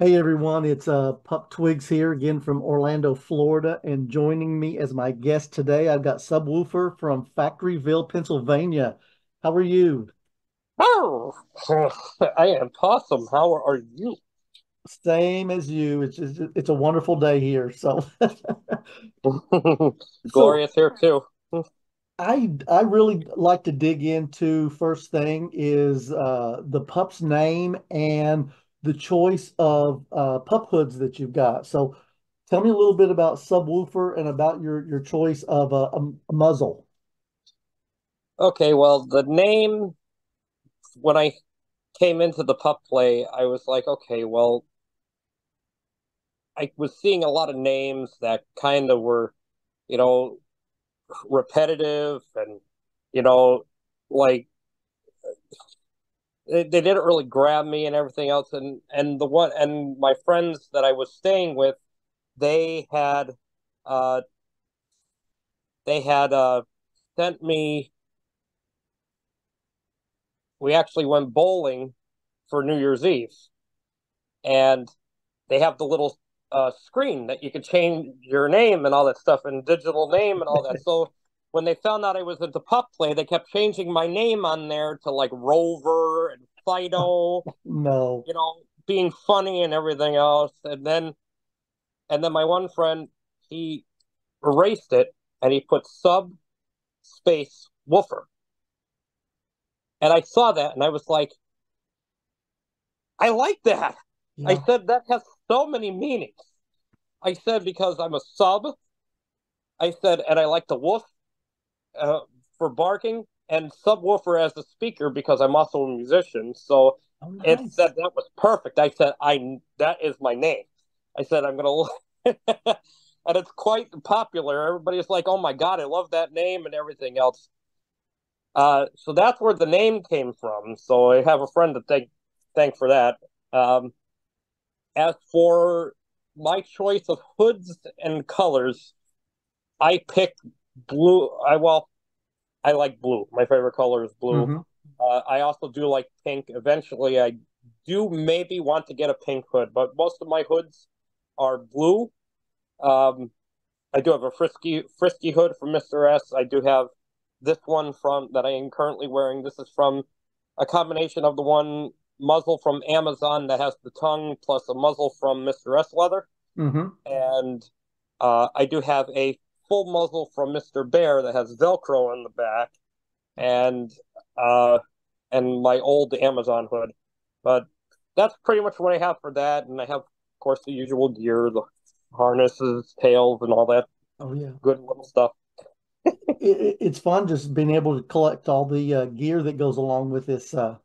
Hey everyone, it's uh, Pup Twigz here again from Orlando, Florida, and joining me as my guest today, I've got Subwoofer from Factoryville, Pennsylvania. How are you? Oh, I am awesome. How are you? Same as you. It's just, it's a wonderful day here. So, so Glorious here too. I I really like to dig into first thing is uh, the pup's name and the choice of uh, pup hoods that you've got. So, tell me a little bit about Subwoofer and about your your choice of a, a, a muzzle. Okay, well, the name when I came into the pup play, I was like, okay, well, I was seeing a lot of names that kind of were, you know, repetitive and, you know, like they, they didn't really grab me and everything else. And and the one and my friends that I was staying with, they had, uh, they had uh sent me. We actually went bowling for New Year's Eve, and they have the little uh, screen that you could change your name and all that stuff and digital name and all that. So when they found out I was into pup play, they kept changing my name on there to like Rover and Fido, No. you know, being funny and everything else. And then and then my one friend, he erased it and he put sub space woofer. And I saw that and I was like, I like that. I said that has so many meanings. I said because I'm a sub. I said, and I like to woof uh, for barking, and subwoofer as a speaker because I'm also a musician. So Oh, it said that was perfect. I said, I that is my name. I said I'm gonna, and it's quite popular. Everybody's like, oh my god, I love that name and everything else. Uh, so that's where the name came from. So I have a friend to thank thank for that. Um, as for my choice of hoods and colors, I picked blue. I well, I like blue. My favorite color is blue. hmm Uh, I also do like pink. Eventually, I do maybe want to get a pink hood, but most of my hoods are blue. Um, I do have a frisky frisky hood from Mr. S. I do have this one from that I am currently wearing. This is from a combination of the one muzzle from Amazon that has the tongue plus a muzzle from Mr. S leather. hmm And uh, I do have a full muzzle from Mr. Bear that has Velcro in the back and uh, and my old Amazon hood. But that's pretty much what I have for that. And I have, of course, the usual gear, the harnesses, tails, and all that Oh yeah. good little stuff. It, it, it's fun just being able to collect all the uh, gear that goes along with this uh,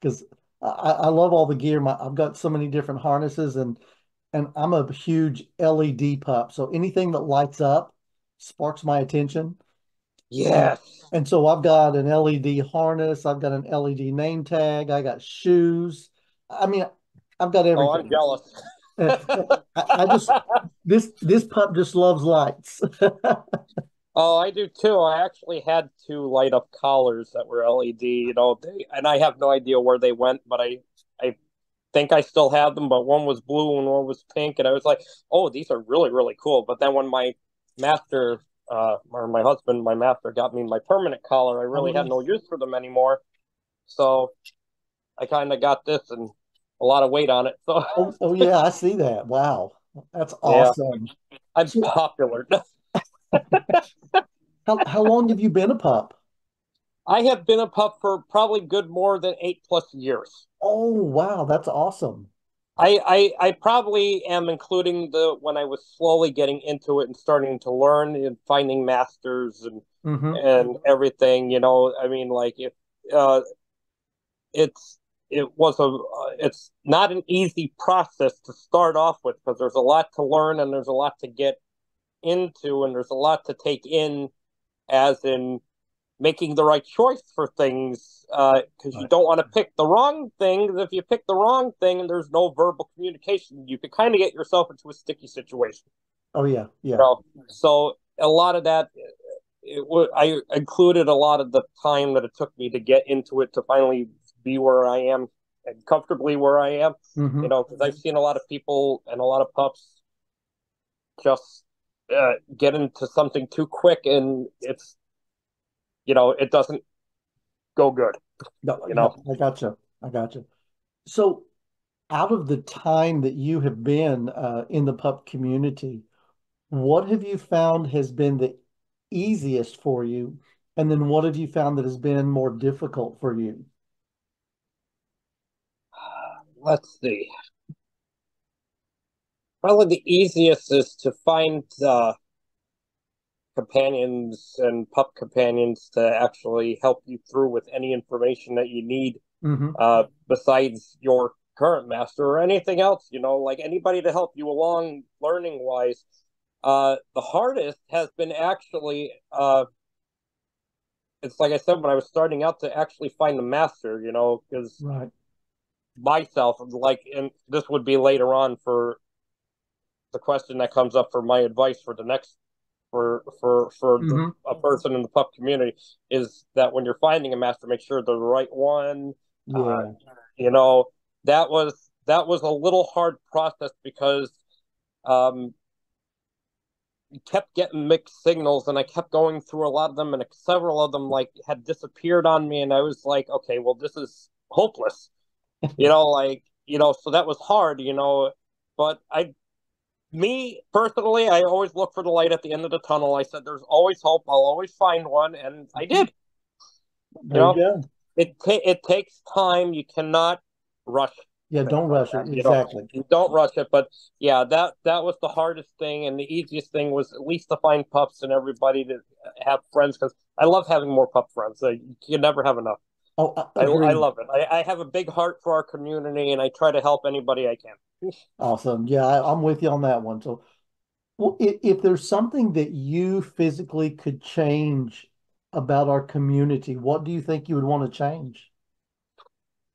because I, I love all the gear. My I've got so many different harnesses and and I'm a huge LED pup. So anything that lights up sparks my attention. Yes. and so I've got an LED harness, I've got an LED name tag, I got shoes. I mean, I've got Oh, I'm everything. jealous. I, I just this this pup just loves lights. Oh, I do too. I actually had two light up collars that were LED, you know, they, and I have no idea where they went, but I think I still have them, but one was blue and one was pink, and I was like, "Oh, these are really, really cool." But then when my master, uh, or my husband, my master got me my permanent collar, I really had no use for them anymore. So I kind of got this and a lot of weight on it. So Oh, oh yeah, I see that. Wow. That's yeah, awesome. I'm popular. how how long have you been a pup? I have been a pup for probably good more than eight plus years. Oh, wow, that's awesome. I, I I probably am including the when I was slowly getting into it and starting to learn and finding masters and hmm and everything. You know, I mean, like if uh, it's it was a uh, it's not an easy process to start off with because there's a lot to learn and there's a lot to get into and there's a lot to take in as in making the right choice for things because uh, you Right. don't want to pick the wrong thing. If you pick the wrong thing and there's no verbal communication, you could kind of get yourself into a sticky situation. Oh yeah, You yeah. know, so a lot of that, it w- I included a lot of the time that it took me to get into it to finally be where I am and comfortably where I am. Mhm. You know, because I've seen a lot of people and a lot of pups just uh, get into something too quick, and it's you know it doesn't go good. No, You know. I gotcha. I gotcha. So, out of the time that you have been uh, in the pup community, what have you found has been the easiest for you? And then what have you found that has been more difficult for you? Let's see. Probably the easiest is to find uh, companions and pup companions to actually help you through with any information that you need hmm uh, besides your current master or anything else, you know, like anybody to help you along learning wise. Uh, the hardest has been actually, uh, it's like I said, when I was starting out to actually find the master, you know, because Right. myself, like, and this would be later on for the question that comes up for my advice for the next for for for the, hmm a person in the pup community is that when you're finding a master, make sure they're the right one. Yeah. You know, that was that was a little hard process because um kept getting mixed signals and I kept going through a lot of them and several of them like had disappeared on me and I was like, okay, well this is hopeless. You know, like, you know, so that was hard, you know, but I me personally, I always look for the light at the end of the tunnel. I said there's always hope. I'll always find one and I did. There you go. It ta- it takes time. You cannot rush Yeah, don't rush it. You know, Exactly. you don't rush it. But yeah, that that was the hardest thing, and the easiest thing was at least to find pups and everybody to have friends because I love having more pup friends. Uh, you can never have enough. Oh, I I, love it. I, I have a big heart for our community, and I try to help anybody I can. Awesome. Yeah, I, I'm with you on that one. So, well, if, if there's something that you physically could change about our community, what do you think you would want to change?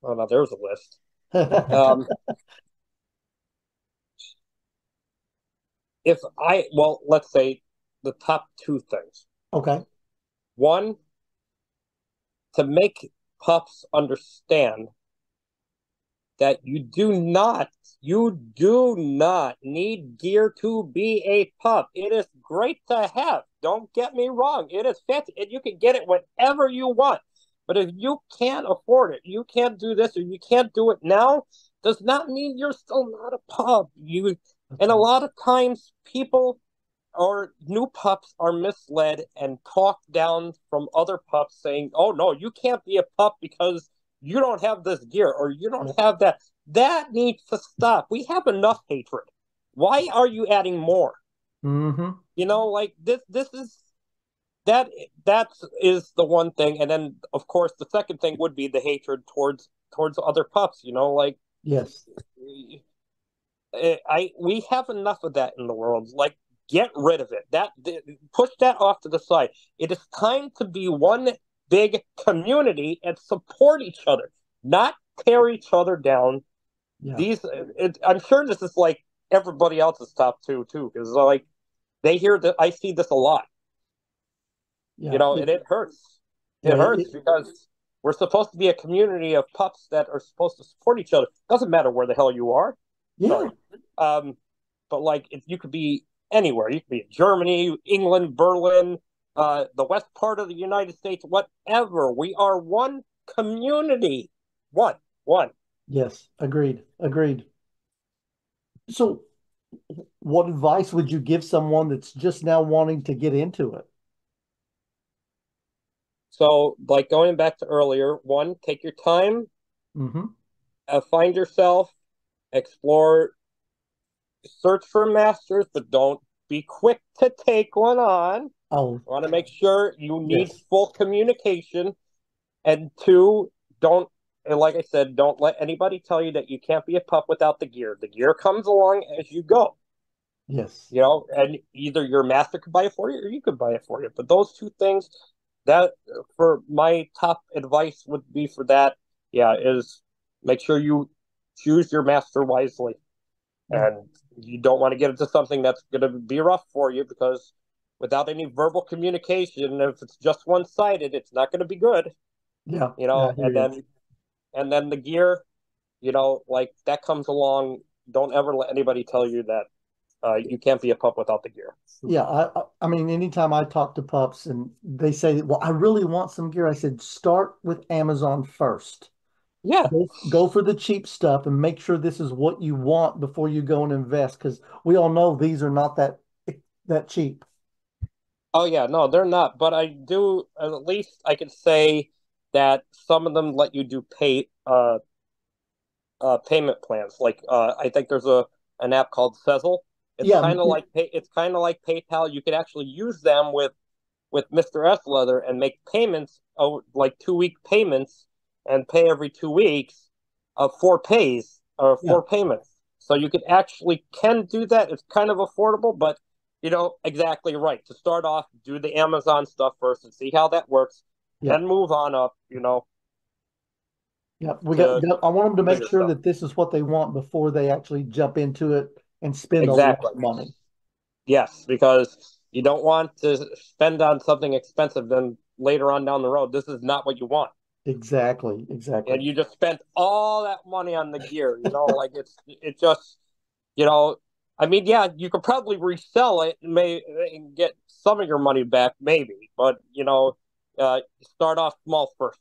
Oh, now there's a list. Um, if I well, let's say the top two things. Okay. One, to make pups understand that you do not, you do not need gear to be a pup. It is great to have. Don't get me wrong. It is fancy, and you can get it whenever you want. But if you can't afford it, you can't do this, or you can't do it now, does not mean you're still not a pup. You and a mm-hmm. lot of times people or new pups are misled and talked down from other pups saying, "Oh no, you can't be a pup because you don't have this gear or you don't have that." That needs to stop. We have enough hatred. Why are you adding more? hmm You know, like this this is that that is the one thing and then of course the second thing would be the hatred towards towards other pups, you know, like Yes. eh, I we have enough of that in the world. Like, get rid of it. That th- push that off to the side. It is time to be one big community and support each other, not tear each other down. Yeah. These, it, I'm sure this is like everybody else's top two too, because like they hear that I see this a lot. Yeah. You know, It- and it hurts. yeah, It hurts it- because we're supposed to be a community of pups that are supposed to support each other. Doesn't matter where the hell you are. yeah. Sorry. Um, but like if you could be anywhere, you could be in Germany, England, Berlin, uh, the west part of the United States, whatever. We are one community. One, one. Yes. Agreed. Agreed. So, what advice would you give someone that's just now wanting to get into it? So, like going back to earlier, one, take your time, hmm uh, find yourself, explore, search for masters, but don't be quick to take one on. Oh, want to make sure you need Yes. full communication. And two, don't, like I said, don't let anybody tell you that you can't be a pup without the gear. The gear comes along as you go, yes. you know, and either your master could buy it for you or you could buy it for you. But those two things, that for my top advice would be for that, yeah, is make sure you choose your master wisely. Mm-hmm. And you don't want to get into something that's going to be rough for you because without any verbal communication, if it's just one sided, it's not going to be good, Yeah. you know. Yeah, and then, and then the gear, You know, like that comes along. Don't ever let anybody tell you that uh, you can't be a pup without the gear. Yeah, I I mean, anytime I talk to pups and they say, "Well, I really want some gear," I said, "Start with Amazon first. Yeah, Go, go for the cheap stuff and make sure this is what you want before you go and invest, because we all know these are not that that cheap." Oh yeah, no, they're not. But I do at least I can say that some of them let you do pay uh uh payment plans. Like uh I think there's a an app called Sezzle. It's Yeah, kind of like pay, it's kind of like PayPal. You could actually use them with with Mr. S Leather and make payments oh like two week payments and pay every two weeks of four pays or yeah, four payments. So you could actually can do that. It's kind of affordable, but you know exactly right. To start off, do the Amazon stuff first and see how that works, yeah, then move on up. You know yeah. We got. I want them to make sure stuff. that this is what they want before they actually jump into it and spend a lot of money. Yes, because you don't want to spend on something expensive. Then later on down the road, this is not what you want. Exactly, exactly. and you just spent all that money on the gear. You know, like it's it just you know. I mean, yeah, you could probably resell it and may and get some of your money back, maybe. But you know, uh, start off small first.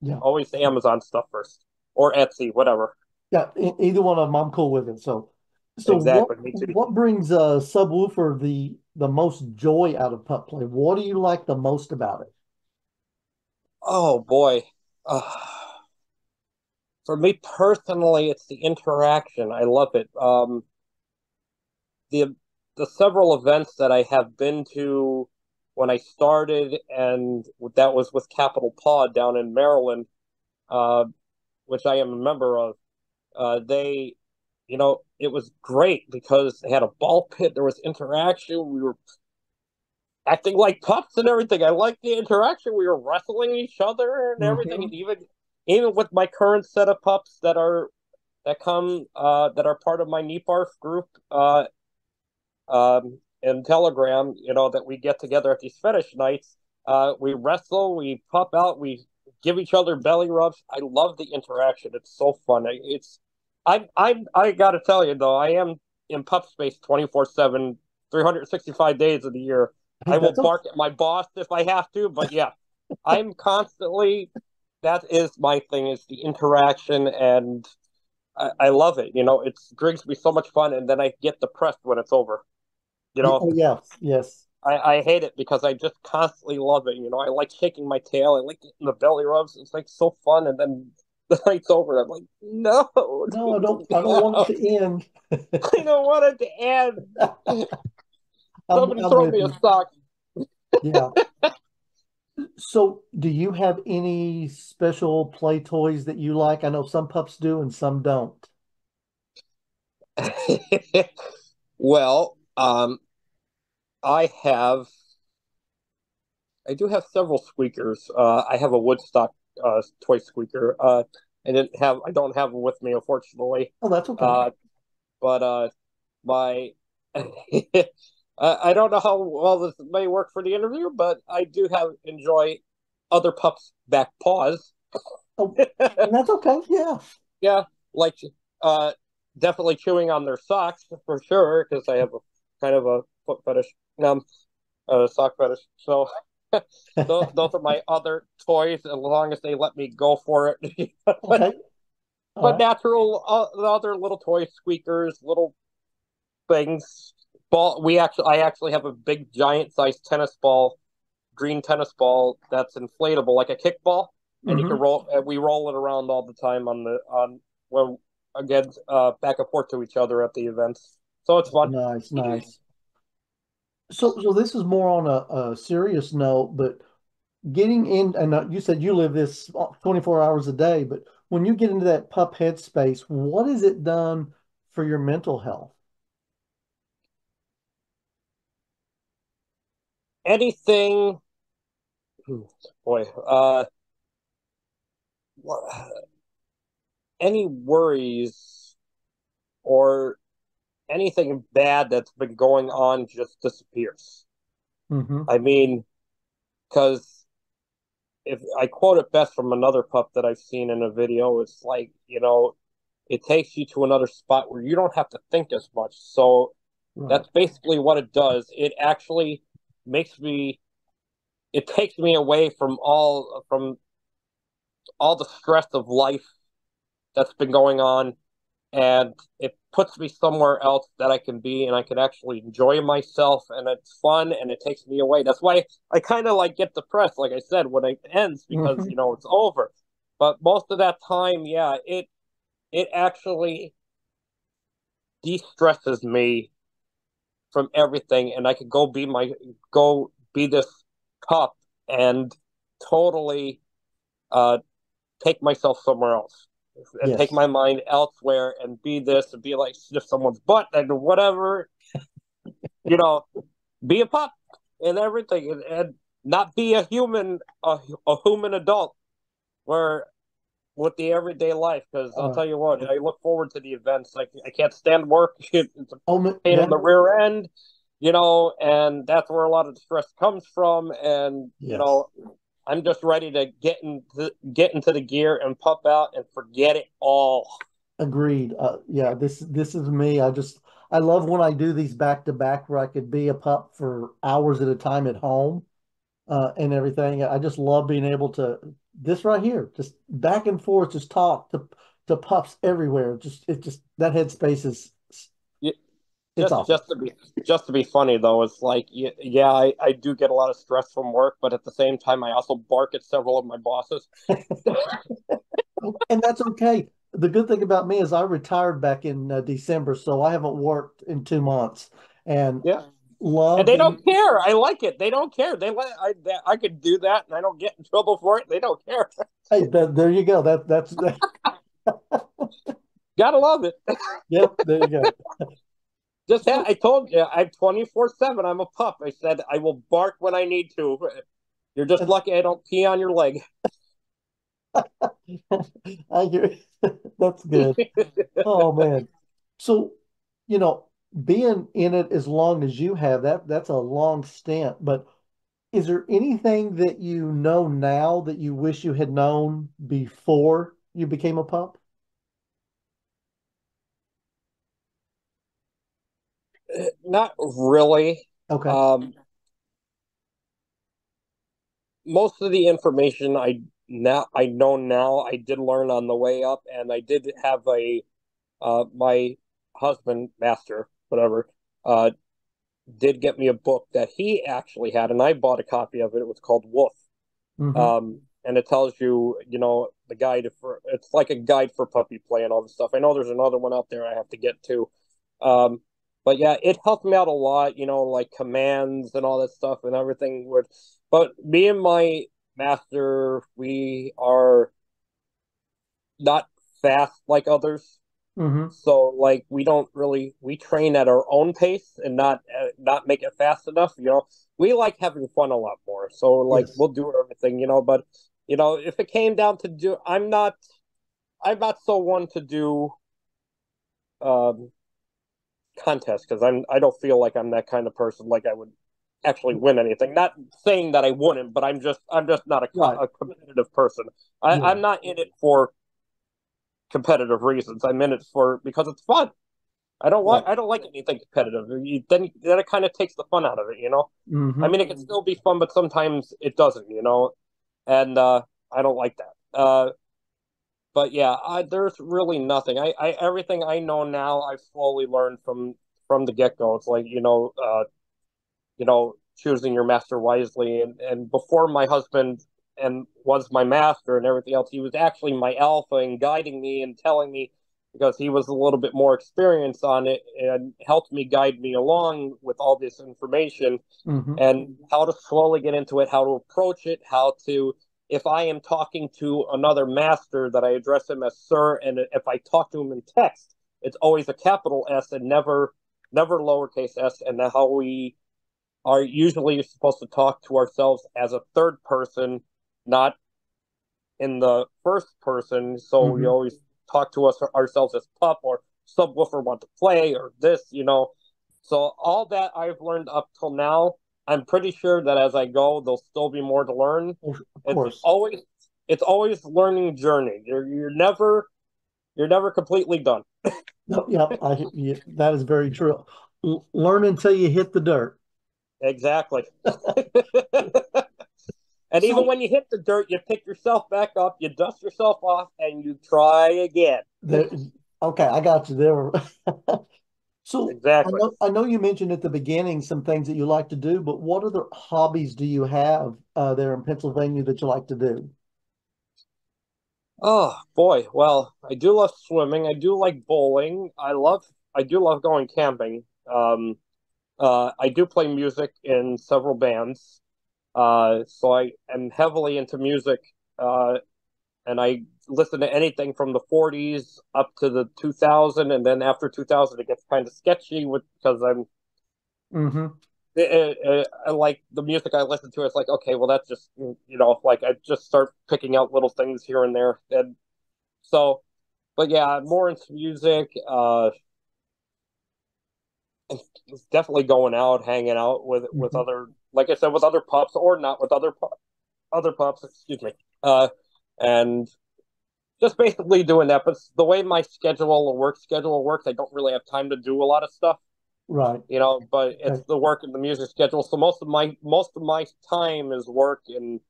Yeah, Always the Amazon stuff first, or Etsy, whatever. yeah. Either one of them, I'm cool with it. So, so what Exactly, too. what brings a subwoofer the the most joy out of pup play? What do you like the most about it? Oh boy, uh, for me personally, it's the interaction. I love it. Um, the the several events that I have been to when I started, and that was with Capital Pod down in Maryland, uh, which I am a member of. Uh, they, you know, it was great because they had a ball pit. There was interaction. We were acting like pups and everything. I like the interaction. We were wrestling each other and everything, hmm and even even with my current set of pups that are that come uh, that are part of my Neparf group. Uh, um, in Telegram, you know, that we get together at these fetish nights. Uh, we wrestle, we pop out, we give each other belly rubs. I love the interaction. It's so fun. It's I I I got to tell you though, I am in pup space 24/7, 365 days of the year. I will bark at my boss if I have to, but yeah, I'm constantly that is my thing is the interaction and I, I love it. You know, it brings me so much fun and then I get depressed when it's over. You know, Oh, yes, yes. I, I hate it because I just constantly love it. You know, I like shaking my tail. I like getting the belly rubs. It's like so fun. And then the night's over. I'm like, no, No, I don't. I don't want it to end. I don't want it to end. I'm Somebody I'm throw with me a sock. Yeah. So, do you have any special play toys that you like? I know some pups do and some don't. well, um, I have, I do have several squeakers. Uh, I have a Woodstock uh, toy squeaker. Uh, I didn't have, I don't have them with me, unfortunately. Oh, that's okay. Uh, but uh, my I, I don't know how well this may work for the interview, but I do have enjoy other pups' back paws. Oh, and that's okay. Yeah. yeah, like uh, definitely chewing on their socks for sure because I have a kind of a foot fetish, um, uh, sock fetish. So those, those are my other toys, as long as they let me go for it. but Okay. But right. natural, uh, other little toy squeakers, little things. Ball. We actually, I actually have a big, giant sized tennis ball, green tennis ball that's inflatable like a kickball, and you can roll. And we roll it around all the time on the on when again uh, back and forth to each other at the events. So it's fun. Nice, nice. So, so this is more on a, a serious note, but getting in, and uh, you said you live this 24 hours a day, but when you get into that pup headspace, what has it done for your mental health? Anything, boy, uh, any worries or anything bad that's been going on just disappears. hmm I mean, because if I quote it best from another pup that I've seen in a video, it's like, you know, it takes you to another spot where you don't have to think as much. So right. that's basically what it does. It actually makes me it takes me away from all from all the stress of life that's been going on and it puts me somewhere else that I can be and I can actually enjoy myself and it's fun and it takes me away. That's why I kind of like get depressed, like I said, when it ends because mm-hmm. you know it's over. But most of that time, yeah, it it actually de-stresses me from everything and I could go be my go be this pup and totally uh take myself somewhere else and yes. take my mind elsewhere and be this and be like sniff someone's butt and whatever. you know, be a pup and everything and, and not be a human, a, a human adult where with the everyday life because I'll uh, tell you what, I look forward to the events. Like I can't stand work; it's a oh, pain yeah. in the rear end, you know, and that's where a lot of the stress comes from. And yes. you know, I'm just ready to get into get into the gear and pump out and forget it all. Agreed. Uh, yeah, this this is me. I just I love when I do these back to back where I could be a pup for hours at a time at home uh, and everything. I just love being able to this right here, just back and forth, just talk to to pups everywhere. Just it just that headspace is it's just, awesome. just to be just to be funny though, it's like yeah, I, I do get a lot of stress from work, but at the same time, I also bark at several of my bosses. and that's okay. The good thing about me is I retired back in uh, December, so I haven't worked in two months, and yeah, love. And they don't care. I like it. They don't care. They let I I could do that, and I don't get in trouble for it. They don't care. hey, that, there you go. That that's. That... Gotta love it. yep, there you go. Just had, I told you, I'm 24 7. I'm a pup. I said I will bark when I need to. You're just lucky I don't pee on your leg. I hear that's good. oh man. So, you know, being in it as long as you have, that that's a long stint. But is there anything that you know now that you wish you had known before you became a pup? Not really. Okay. Um, most of the information I now I know now I did learn on the way up, and I did have a uh, my husband, master, whatever, uh, did get me a book that he actually had, and I bought a copy of it. It was called Wolf, mm-hmm. um, and it tells you, you know, the guide for it's like a guide for puppy play and all this stuff. I know there's another one out there I have to get to. Um, but yeah, it helped me out a lot, you know, like commands and all that stuff and everything would but me and my master, we are not fast like others. Mm-hmm. So like we don't really we train at our own pace and not uh, not make it fast enough. You know, we like having fun a lot more. So like yes. we'll do everything. You know, but you know if it came down to do, I'm not I'm not so one to do um contest because I'm I don't feel like I'm that kind of person. Like I would actually win anything. Not saying that I wouldn't, but I'm just I'm just not a, right. a competitive person. I, yeah. I'm not in it for competitive reasons. I'm in it for because it's fun. I don't want. Right. I don't like anything competitive. You, then then it kind of takes the fun out of it. You know. Mm-hmm. I mean, it can still be fun, but sometimes it doesn't. You know, and uh, I don't like that. Uh, but yeah, I, there's really nothing. I, I everything I know now, I've slowly learned from from the get go. It's like you know, uh, you know, choosing your master wisely. And and before my husband and was my master and everything else, he was actually my alpha and guiding me and telling me because he was a little bit more experienced on it and helped me guide me along with all this information mm-hmm. and how to slowly get into it, how to approach it, how to if I am talking to another master that I address him as sir, and if I talk to him in text, it's always a capital S and never never lowercase s, and how we are usually supposed to talk to ourselves as a third person, not in the first person. So mm-hmm. we always talk to us ourselves as pup or subwoofer want to play or this, you know. So all that I've learned up till now I'm pretty sure that as I go, there'll still be more to learn. Of course. It's always it's always learning journey. You're you're never you're never completely done. No, yeah, I, yeah, that is very true. L- learn until you hit the dirt. Exactly. and So even when you hit the dirt, you pick yourself back up, you dust yourself off, and you try again. there, okay, I got you there. So I Exactly. know I know you mentioned at the beginning some things that you like to do, but what other hobbies do you have uh, there in Pennsylvania that you like to do? Oh boy. Well, I do love swimming. I do like bowling. I love. I do love going camping. Um, uh, I do play music in several bands. Uh, so I am heavily into music. Uh, and I listen to anything from the 40s up to the 2000, and then after 2000, it gets kind of sketchy with because I'm Mm-hmm. it, it, it, like the music I listen to. It's like okay, well that's just you know like I just start picking out little things here and there, and so but yeah, more into music. Uh, definitely going out, hanging out with with hmm other like I said with other pups or not with other pu- other pups. Excuse me. Uh, and just basically doing that. But the way my schedule, the work schedule works, I don't really have time to do a lot of stuff, Right. you know. But it's the work and the music schedule. So most of my most of my time is work and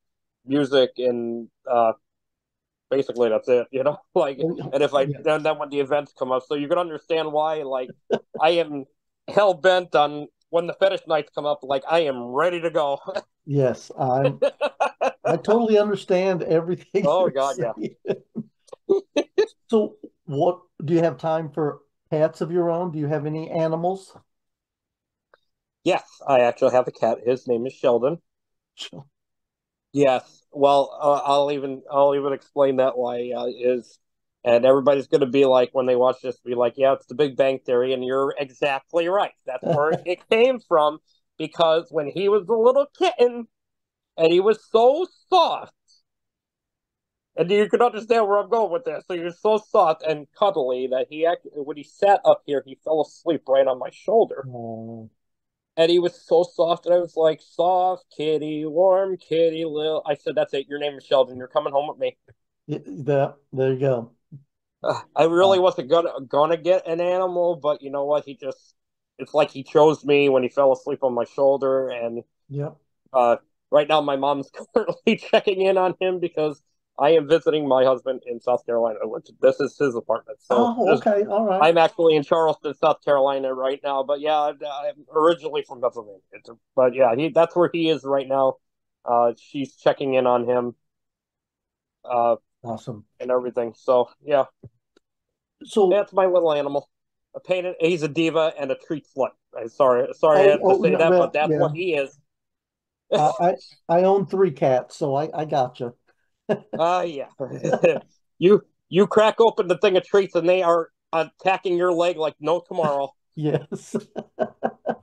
music, and uh, basically that's it, you know. Like, Oh, and if I Yeah. then then when the events come up, so you can understand why. Like, I am hell bent on when the fetish nights come up. Like, I am ready to go. Yes, I'm. I totally understand everything oh God, yeah. So, what do you have time for pets of your own? Do you have any animals? Yes, I actually have a cat. His name is Sheldon. Yes. Well, uh, I'll even I'll even explain that why uh, is, and everybody's going to be like when they watch this, be like, yeah, it's the Big Bang Theory, and you're exactly right. That's where it came from because when he was a little kitten and he was so soft, and you can understand where I'm going with this. So he was so soft and cuddly that he act when he sat up here, he fell asleep right on my shoulder. Oh, And he was so soft, and I was like, "Soft kitty, warm kitty, little." I said, "That's it. Your name is Sheldon. You're coming home with me." yeah, that, there you go. Uh, I Uh, really wasn't gonna gonna get an animal, but you know what? He just—it's like he chose me when he fell asleep on my shoulder. And yep. uh, right now, my mom's currently checking in on him because I am visiting my husband in South Carolina, which this is his apartment. So Oh, okay. All right. I'm actually in Charleston, South Carolina right now. But yeah, I'm I'm originally from Pennsylvania. It's, but yeah, he that's where he is right now. Uh, she's checking in on him uh, Awesome. and everything. So yeah, So, that's my little animal. A painted He's a diva and a treat slut. I'm sorry, sorry I oh, had to oh, say no, that, but that's yeah. what he is. I, I I own three cats, so I I got you. Uh yeah. you you crack open the thing of treats and they are attacking your leg like no tomorrow. Yes.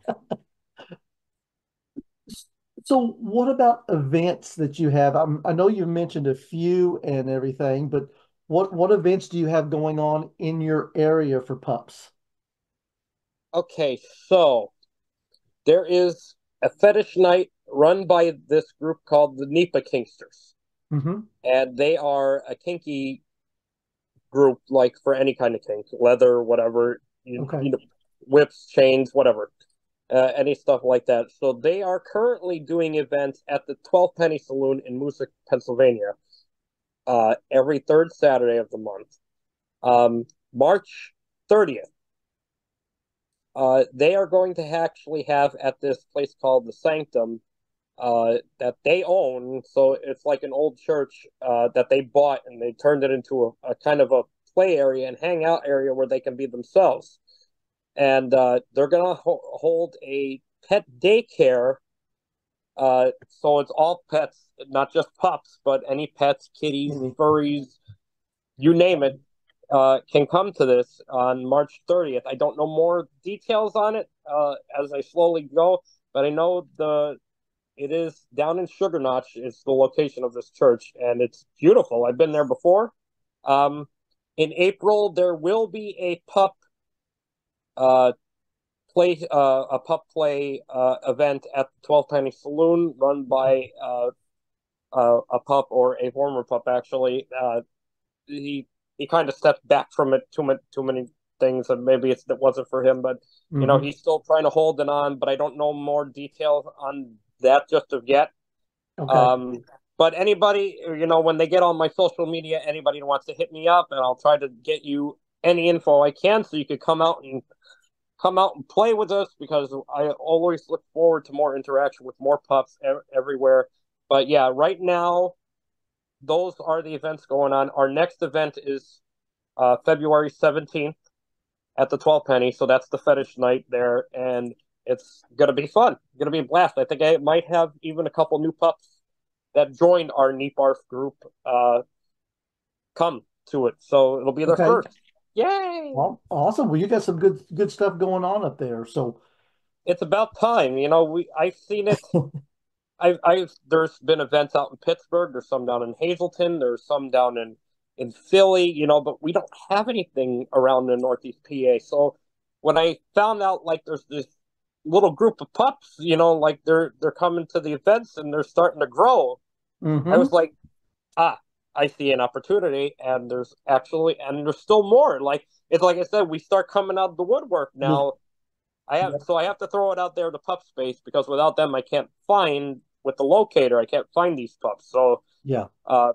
So, what about events that you have? I'm, I know you've mentioned a few and everything, but what what events do you have going on in your area for pups? Okay, so there is a fetish night run by this group called the NEPA Kinksters, hmm and they are a kinky group, like for any kind of kink, leather, whatever, you, Okay. you know, whips, chains, whatever, uh, any stuff like that. So they are currently doing events at the Twelve Penny Saloon in Moosic, Pennsylvania, uh, every third Saturday of the month. Um, March 30th. Uh, they are going to actually have at this place called the Sanctum uh, that they own. So it's like an old church uh, that they bought and they turned it into a, a kind of a play area and hangout area where they can be themselves. And uh, they're going to ho- hold a pet daycare. Uh, so it's all pets, not just pups, but any pets, kitties, Mhm. furries, you name it, uh, can come to this on March 30th. I don't know more details on it uh, as I slowly go, but I know the it is down in Sugar Notch. It's the location of this church, and it's beautiful. I've been there before. Um, in April, there will be a pup uh, play uh, a pup play uh, event at the Twelve Penny Saloon, run by uh, uh, a pup or a former pup. Actually, uh, he he kind of stepped back from it too much, too many things, and maybe it wasn't for him. But mm-hmm. you know, mm-hmm. he's still trying to hold it on. But I don't know more details on that just of yet. Okay. Um, but anybody, you know, when they get on my social media, anybody who wants to hit me up, and I'll try to get you any info I can, so you could come out and come out and play with us because I always look forward to more interaction with more pups everywhere. But yeah, right now, those are the events going on. Our next event is uh, February 17th at the 12 penny. So that's the fetish night there. And it's going to be fun. Going to be a blast. I think I might have even a couple new pups that joined our Neeparf group uh, come to it. So it'll be their okay. first. Yay! Well, awesome. Well, you got some good good stuff going on up there. So it's about time. You know, we I've seen it. I've, I've there's been events out in Pittsburgh. There's some down in Hazleton. There's some down in in Philly. You know, but we don't have anything around the Northeast PA. So when I found out like there's this little group of pups, you know, like they're they're coming to the events and they're starting to grow. Mm-hmm. I was like, ah, I see an opportunity, and there's actually and there's still more. Like it's like I said, we start coming out of the woodwork now. I have so I have to throw it out there to pup space because without them I can't find with the locator I can't find these pups. So yeah, uh,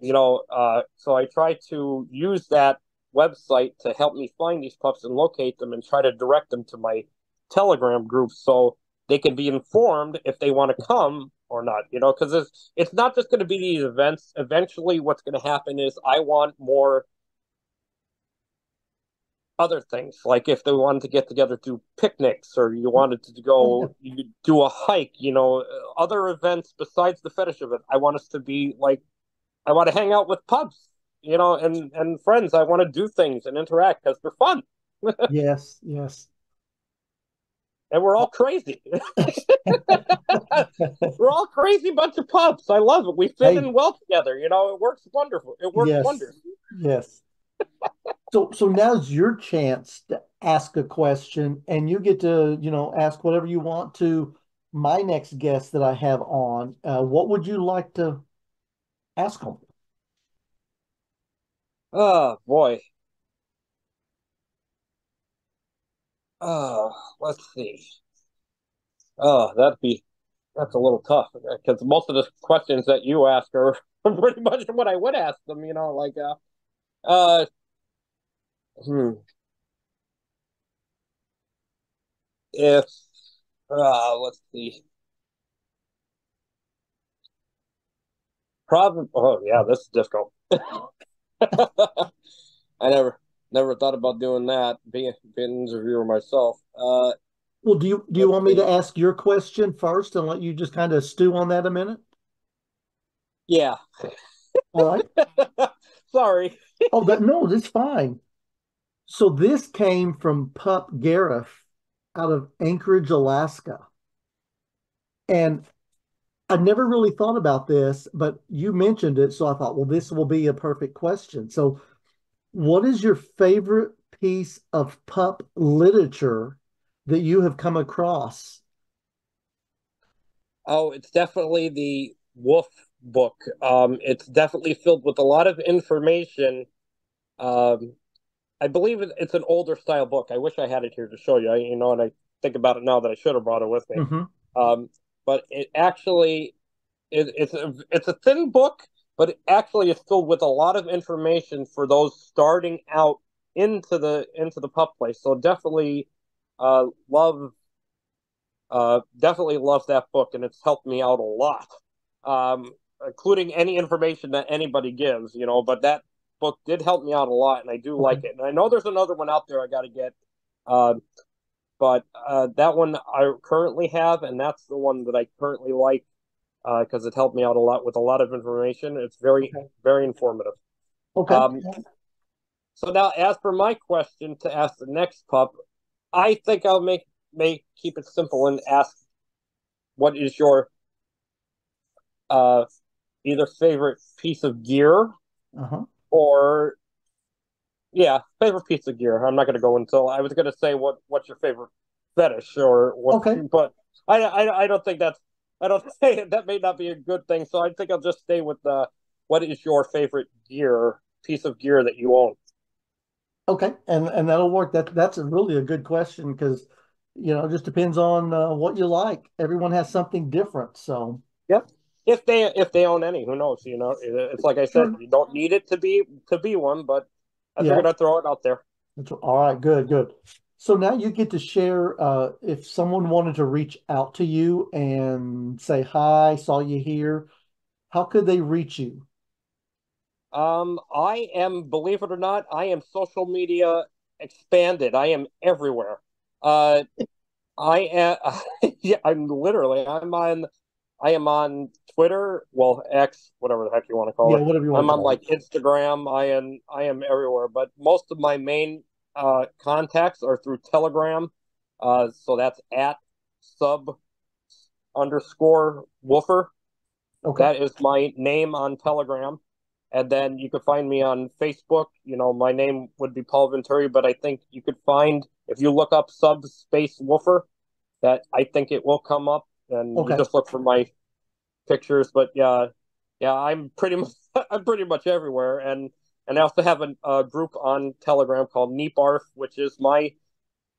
you know, uh, so I try to use that website to help me find these pups and locate them and try to direct them to my Telegram group so they can be informed if they want to come or not. You know, because it's it's not just going to be these events. Eventually, what's going to happen is I want more other things. Like if they wanted to get together to do picnics or you wanted to go you do a hike you know uh, other events besides the fetish event i want us to be like i want to hang out with pubs you know and and friends. I want to do things and interact because they're fun. Yes yes and we're all crazy. we're all crazy bunch of pups. I love it. We fit hey. in well together. You know, it works wonderful. It works yes. wonders. Yes. so so now's your chance to ask a question and you get to, you know, ask whatever you want to my next guest that I have on. Uh, what would you like to ask them? Oh boy. Oh, let's see. Oh, that'd be that's a little tough because most of the questions that you ask are pretty much what I would ask them. You know, like uh, uh, hmm. If uh, let's see. Problem. Oh yeah, this is difficult. I never never thought about doing that. Being being an interviewer myself. Uh, well, do you do you want me to ask your question first and let you just kind of stew on that a minute? Yeah. All right. Sorry. oh, that no, that's fine. So this came from Pup Gareth out of Anchorage, Alaska. And I never really thought about this, but you mentioned it, so I thought, well, this will be a perfect question. So what is your favorite piece of pup literature that you have come across? Oh, it's definitely the Wolf book. Um, it's definitely filled with a lot of information. Um, I believe it's an older style book. I wish I had it here to show you. I, you know, and I think about it now that I should have brought it with me. Mm-hmm. Um, but it actually, it, it's a it's a thin book, but actually it's filled with a lot of information for those starting out into the into the pup place. So definitely uh, love uh, definitely love that book, and it's helped me out a lot, um, including any information that anybody gives. You know, but that book did help me out a lot, and I do like it. And I know there's another one out there I got to get. Uh, but uh, that one I currently have, and that's the one that I currently like because uh, it helped me out a lot with a lot of information. It's very, okay. very informative. Okay. Um, so now, as for my question to ask the next pup, I think I'll make make keep it simple and ask, what is your uh, either favorite piece of gear uh-huh. or yeah, favorite piece of gear. I'm not going to go until I was going to say what what's your favorite fetish or what, okay. but I, I I don't think that's I don't say that may not be a good thing. So I think I'll just stay with the what is your favorite gear piece of gear that you own? Okay, and and that'll work. That that's a really a good question because you know it just depends on uh, what you like. Everyone has something different, so Yep. If they if they own any, who knows? You know, it's like I said, you don't need it to be to be one, but I yeah. I'd throw it out there. That's, all right, good, good. So now you get to share uh, if someone wanted to reach out to you and say hi, saw you here, how could they reach you? Um, I am, believe it or not, I am social media expanded. I am everywhere. Uh, I am, yeah, I'm literally, I'm on, I am on Twitter, well, X, whatever the heck you want to call Yeah, it. whatever you want I'm on like it. Instagram. I am, I am everywhere, but most of my main uh contacts are through Telegram. Uh, so that's at sub underscore woofer. Okay, That is my name on Telegram. And then you could find me on Facebook. You know, my name would be Paul Venturi, but I think you could find, if you look up Subspace Woofer, that I think it will come up. And you just look for my pictures. But yeah, yeah, I'm pretty much I'm pretty much everywhere. And and I also have a, a group on Telegram called Neeparf, which is my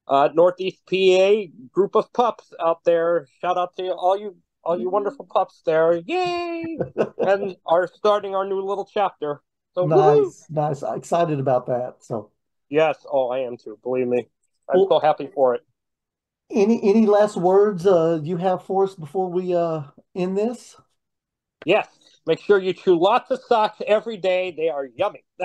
uh, Northeast PA group of pups out there. Shout out to all you all you wonderful pups there. Yay! And are starting our new little chapter. So woohoo! nice, nice. Excited about that. So, Yes, oh I am too, believe me. I'm well, so happy for it. any any last words uh, you have for us before we uh, end this? Yes. Make sure you chew lots of socks every day. They are yummy.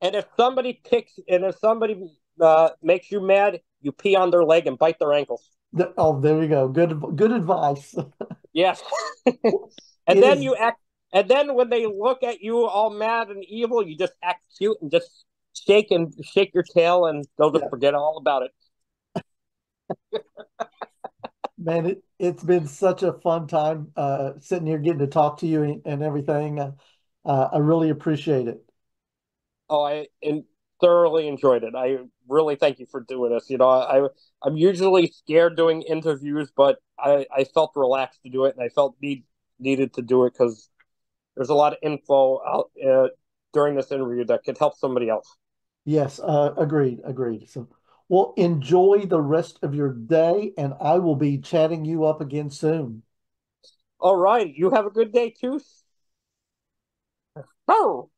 and if somebody picks and if somebody uh, makes you mad, you pee on their leg and bite their ankles. Oh, there you go. Good, good advice. Yes. and It then is. you act and then when they look at you all mad and evil, you just act cute and just shake and shake your tail and they'll just Yeah, forget all about it. Man, it it's been such a fun time uh, sitting here getting to talk to you and, and everything. Uh, uh, I really appreciate it. Oh, I thoroughly enjoyed it. I really thank you for doing this. You know, I I'm usually scared doing interviews, but I I felt relaxed to do it, and I felt need needed to do it because there's a lot of info out uh, during this interview that could help somebody else. Yes, uh, agreed, agreed. So, well, enjoy the rest of your day, and I will be chatting you up again soon. All right, you have a good day too. Oh.